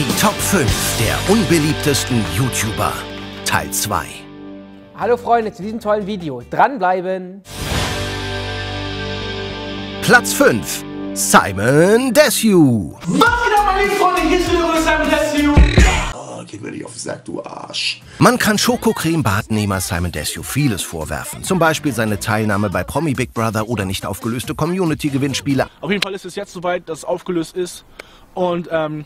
Die Top 5 der unbeliebtesten YouTuber. Teil 2. Hallo Freunde zu diesem tollen Video. Dranbleiben! Platz 5. Simon Desue. Was geht ab, meine lieben Freunde? Hier ist wieder Simon Desue. Oh, geh mir nicht auf den Sack, du Arsch. Man kann Schokocreme-Bartnehmer Simon Desue vieles vorwerfen. Zum Beispiel seine Teilnahme bei Promi Big Brother oder nicht aufgelöste Community-Gewinnspiele. Auf jeden Fall ist es jetzt soweit, dass es aufgelöst ist. Und ähm,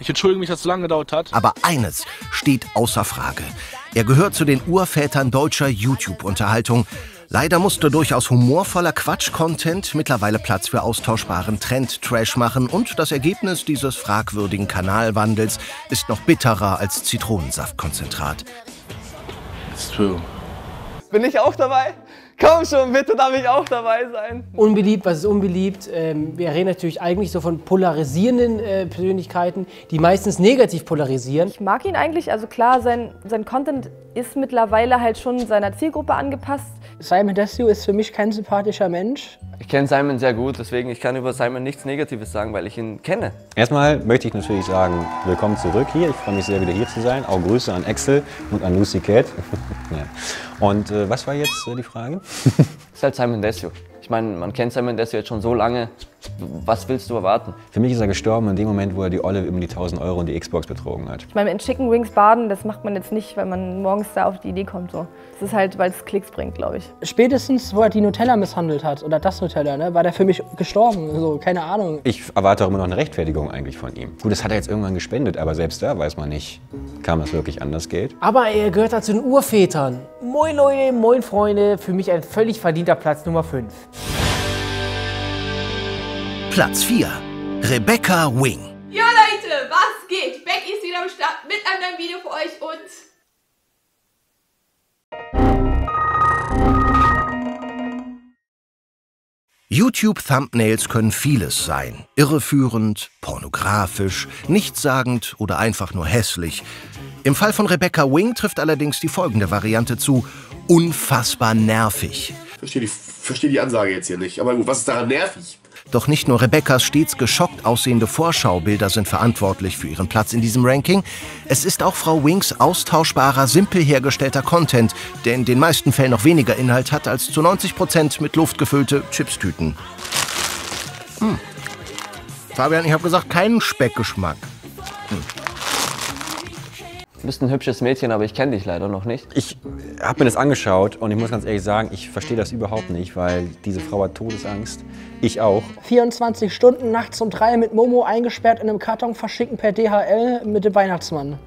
ich entschuldige mich, dass es so lange gedauert hat. Aber eines steht außer Frage. Er gehört zu den Urvätern deutscher YouTube-Unterhaltung. Leider musste durchaus humorvoller Quatsch-Content mittlerweile Platz für austauschbaren Trend-Trash machen und das Ergebnis dieses fragwürdigen Kanalwandels ist noch bitterer als Zitronensaftkonzentrat. It's true. Bin ich auch dabei? Komm schon, bitte darf ich auch dabei sein. Unbeliebt, was ist unbeliebt? Ähm, wir reden natürlich eigentlich so von polarisierenden äh, Persönlichkeiten, die meistens negativ polarisieren. Ich mag ihn eigentlich, also klar, sein, sein Content ist mittlerweile halt schon seiner Zielgruppe angepasst. Simon Desue ist für mich kein sympathischer Mensch. Ich kenne Simon sehr gut, deswegen ich kann über Simon nichts Negatives sagen, weil ich ihn kenne. Erstmal möchte ich natürlich sagen, willkommen zurück hier. Ich freue mich sehr, wieder hier zu sein. Auch Grüße an Axel und an Lucy Cat. ja. Und äh, was war jetzt äh, die Frage? Ist halt Simon Desue. Ich meine, man kennt Simon Desue jetzt schon so lange. Was willst du erwarten? Für mich ist er gestorben in dem Moment, wo er die Olle um die 1000 Euro und die Xbox betrogen hat. Ich meine, in Chicken Wings baden, das macht man jetzt nicht, weil man morgens da auf die Idee kommt. So. Das ist halt, weil es Klicks bringt, glaube ich. Spätestens, wo er die Nutella misshandelt hat, oder das Nutella, ne, war der für mich gestorben. So, keine Ahnung. Ich erwarte auch immer noch eine Rechtfertigung eigentlich von ihm. Gut, das hat er jetzt irgendwann gespendet, aber selbst da weiß man nicht, kam das wirklich anders geht. Aber er gehört da zu den Urvätern. Moin Leute, moin Freunde, für mich ein völlig verdienter Platz Nummer 5. Platz 4. Rebecca Wing. Jo Leute, was geht? Becky ist wieder am Start mit einem neuen Video für euch und YouTube-Thumbnails können vieles sein. Irreführend, pornografisch, nichtssagend oder einfach nur hässlich. Im Fall von Rebecca Wing trifft allerdings die folgende Variante zu. Unfassbar nervig. Verstehe die, versteh die Ansage jetzt hier nicht. Aber gut, was ist daran nervig? Doch nicht nur Rebeccas stets geschockt aussehende Vorschaubilder sind verantwortlich für ihren Platz in diesem Ranking. Es ist auch Frau Wings austauschbarer, simpel hergestellter Content, der in den meisten Fällen noch weniger Inhalt hat als zu 90 Prozent mit Luft gefüllte Chipstüten. Hm. Fabian, ich habe gesagt, keinen Speckgeschmack. Du bist ein hübsches Mädchen, aber ich kenne dich leider noch nicht. Ich habe mir das angeschaut und ich muss ganz ehrlich sagen, ich verstehe das überhaupt nicht, weil diese Frau hat Todesangst. Ich auch. 24 Stunden nachts um drei mit Momo eingesperrt in einem Karton verschicken per DHL mit dem Weihnachtsmann.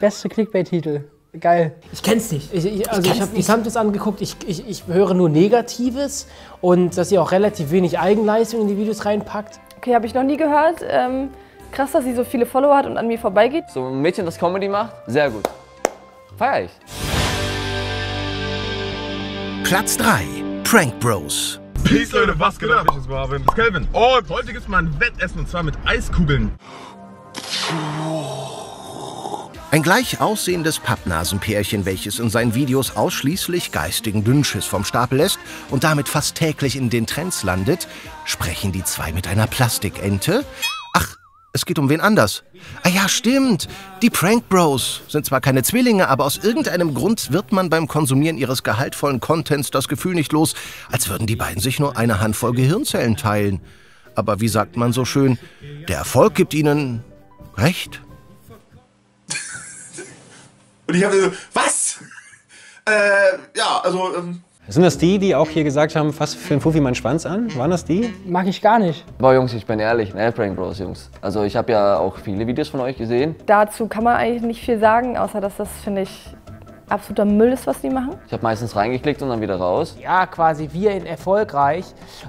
Beste Clickbait-Titel. Geil. Ich kenn's nicht. Ich, ich, also ich, habe die Thumbnails angeguckt, ich, ich, ich höre nur Negatives und dass sie auch relativ wenig Eigenleistung in die Videos reinpackt. Okay, habe ich noch nie gehört. Ähm, krass, dass sie so viele Follower hat und an mir vorbeigeht. So ein Mädchen, das Comedy macht, sehr gut. Feier ich. Platz 3. Prank Bros. Peace Leute, was geht ab? Ich bin Marvin. Das ist Kelvin. Und heute gibt's mal ein Wettessen und zwar mit Eiskugeln. Ein gleich aussehendes Pappnasenpärchen, welches in seinen Videos ausschließlich geistigen Dünnschiss vom Stapel lässt und damit fast täglich in den Trends landet, sprechen die zwei mit einer Plastikente? Es geht um wen anders. Ah ja, stimmt. Die Prank Bros sind zwar keine Zwillinge, aber aus irgendeinem Grund wird man beim Konsumieren ihres gehaltvollen Contents das Gefühl nicht los, als würden die beiden sich nur eine Handvoll Gehirnzellen teilen. Aber wie sagt man so schön, der Erfolg gibt ihnen recht. Und ich habe so, was? Äh, ja, also, ähm, Sind das die, die auch hier gesagt haben, fass für den Fuffi meinen Schwanz an? Waren das die? Mag ich gar nicht. Boah, Jungs, ich bin ehrlich, ne, Prank Bros, Jungs. Also ich habe ja auch viele Videos von euch gesehen. Dazu kann man eigentlich nicht viel sagen, außer dass das, finde ich, absoluter Müll ist, was die machen. Ich habe meistens reingeklickt und dann wieder raus. Ja, quasi wir in erfolgreich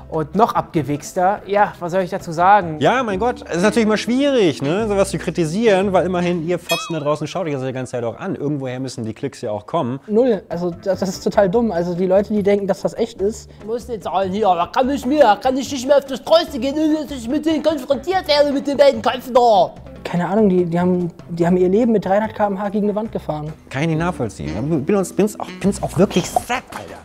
und noch abgewichster. Ja, was soll ich dazu sagen? Ja, mein Gott, es ist natürlich mal schwierig, ne, sowas zu kritisieren, weil immerhin ihr Fotzen da draußen schaut euch das ja die ganze Zeit auch an. Irgendwoher müssen die Klicks ja auch kommen. Null. Also das, das ist total dumm. Also die Leute, die denken, dass das echt ist, muss nicht sagen, hier, da kann ich mehr, kann ich nicht mehr auf das Troste gehen, dass ich mit denen konfrontiert werde, mit den beiden Köpfen da. Keine Ahnung, die, die, haben, die haben ihr Leben mit 300 km/h gegen eine Wand gefahren. Kann ich nicht nachvollziehen. Ich bin uns, bin's auch, bin's auch wirklich satt, Alter.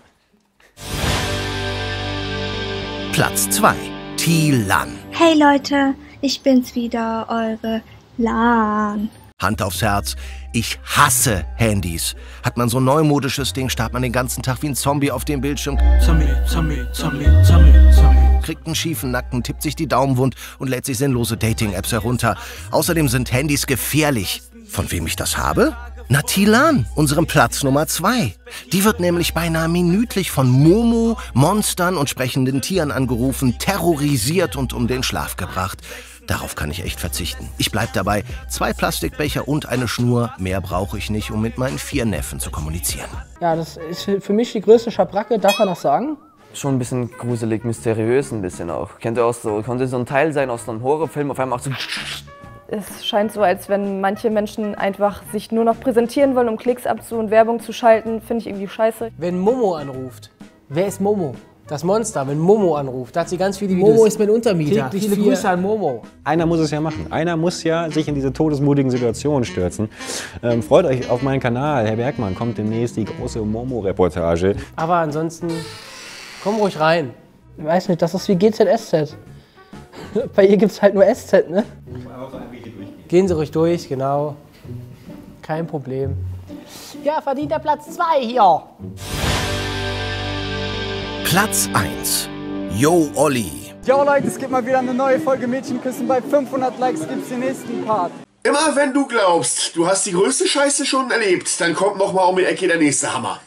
Platz 2. Tilan. Hey Leute, ich bin's wieder, eure LAN. Hand aufs Herz, ich hasse Handys. Hat man so ein neumodisches Ding, starrt man den ganzen Tag wie ein Zombie auf dem Bildschirm. Zombie, Zombie, Zombie, Zombie, Zombie. Kriegt einen schiefen Nacken, tippt sich die Daumen wund und lädt sich sinnlose Dating-Apps herunter. Außerdem sind Handys gefährlich. Von wem ich das habe? Na, Tilan, unserem Platz Nummer zwei. Die wird nämlich beinahe minütlich von Momo, Monstern und sprechenden Tieren angerufen, terrorisiert und um den Schlaf gebracht. Darauf kann ich echt verzichten. Ich bleib dabei. Zwei Plastikbecher und eine Schnur. Mehr brauche ich nicht, um mit meinen vier Neffen zu kommunizieren. Ja, das ist für mich die größte Schabracke, darf man das sagen? Schon ein bisschen gruselig, mysteriös ein bisschen auch. Kennt ihr auch so, konnte so ein Teil sein aus einem Horrorfilm, auf einmal auch so. Es scheint so, als wenn manche Menschen einfach sich nur noch präsentieren wollen, um Klicks abzu- und Werbung zu schalten. Finde ich irgendwie scheiße. Wenn Momo anruft, wer ist Momo? Das Monster, wenn Momo anruft, da hat sie ganz viele Momo Videos. ist mein Untermieter. Täglich viele Grüße an Momo. Einer muss es ja machen. Einer muss ja sich in diese todesmutigen Situationen stürzen. Ähm, freut euch auf meinen Kanal. Herr Bergmann kommt demnächst die große Momo-Reportage. Aber ansonsten, komm ruhig rein. Ich weiß nicht, das ist wie GZSZ. Bei ihr gibt's halt nur SZ, ne? Gehen Sie ruhig durch, genau. Kein Problem. Ja, verdienter Platz 2 hier. Platz 1. Yo, Olli. Jo Leute, es gibt mal wieder eine neue Folge Mädchenküssen. Bei 500 Likes gibt's den nächsten Part. Immer wenn du glaubst, du hast die größte Scheiße schon erlebt, dann kommt noch mal um die Ecke der nächste Hammer.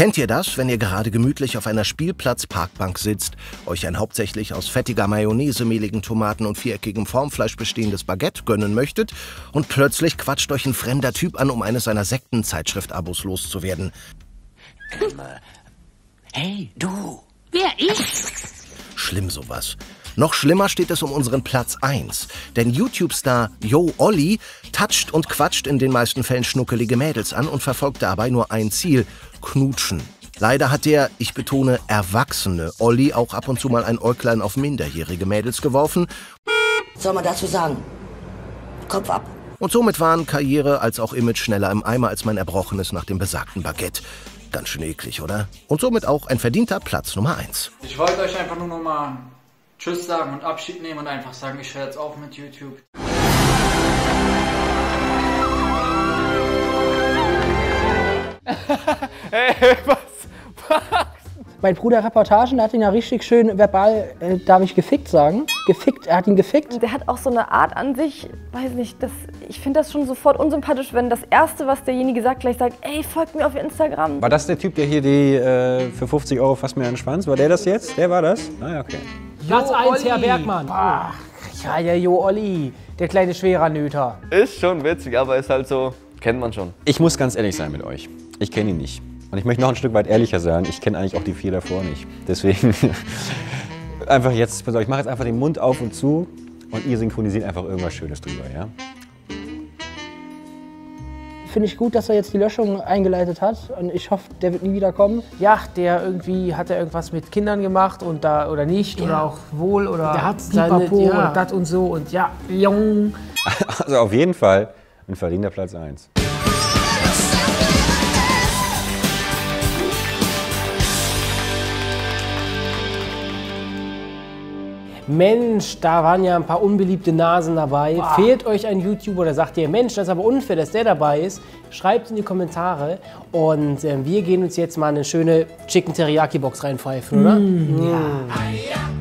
Kennt ihr das, wenn ihr gerade gemütlich auf einer Spielplatzparkbank sitzt, euch ein hauptsächlich aus fettiger Mayonnaise, mehligen Tomaten und viereckigem Formfleisch bestehendes Baguette gönnen möchtet und plötzlich quatscht euch ein fremder Typ an, um eines seiner Sektenzeitschrift-Abos loszuwerden? Hey, du. Wer ich? Schlimm sowas. Noch schlimmer steht es um unseren Platz 1. Denn YouTube-Star Yo Olli toucht und quatscht in den meisten Fällen schnuckelige Mädels an und verfolgt dabei nur ein Ziel: Knutschen. Leider hat der, ich betone, erwachsene Olli auch ab und zu mal ein Äuglein auf minderjährige Mädels geworfen. Soll man dazu sagen? Kopf ab. Und somit waren Karriere als auch Image schneller im Eimer als mein Erbrochenes nach dem besagten Baguette. Ganz schön eklig, oder? Und somit auch ein verdienter Platz Nummer 1. Ich wollte euch einfach nur noch mal Tschüss sagen und Abschied nehmen und einfach sagen, ich höre jetzt auf mit YouTube. Hey, was? Mein Bruder Reportagen, der hat ihn ja richtig schön verbal, äh, darf ich gefickt sagen? Gefickt, er hat ihn gefickt. Der hat auch so eine Art an sich, weiß nicht, das, ich finde das schon sofort unsympathisch, wenn das Erste, was derjenige sagt, gleich sagt, ey, folgt mir auf Instagram. War das der Typ, der hier die äh, für 50 Euro fast mehr an den Schwanz? War der das jetzt? Der war das? Ah, ja, okay. Platz Jo 1, Herr. Bergmann. Ach, ja, ja, Jo Olli, der kleine schwerer Nöter. Ist schon witzig, aber ist halt so, kennt man schon. Ich muss ganz ehrlich sein mit euch. Ich kenne ihn nicht. Und ich möchte noch ein Stück weit ehrlicher sein. Ich kenne eigentlich auch die vier davor nicht. Deswegen einfach jetzt, pass auf, ich mache jetzt einfach den Mund auf und zu und ihr synchronisiert einfach irgendwas Schönes drüber, ja? Finde ich gut, dass er jetzt die Löschung eingeleitet hat und ich hoffe, der wird nie wieder kommen. Ja, der irgendwie, hat er irgendwas mit Kindern gemacht und da, oder nicht, Ja. oder auch wohl, oder Der hat Pipapo ja. und das und so und ja, jung. Also auf jeden Fall ein verdienter Platz 1. Mensch, da waren ja ein paar unbeliebte Nasen dabei. Boah. Fehlt euch ein YouTuber oder sagt ihr, Mensch, das ist aber unfair, dass der dabei ist? Schreibt in die Kommentare und ähm, wir gehen uns jetzt mal eine schöne Chicken Teriyaki Box reinpfeifen, oder? Mm, Mm.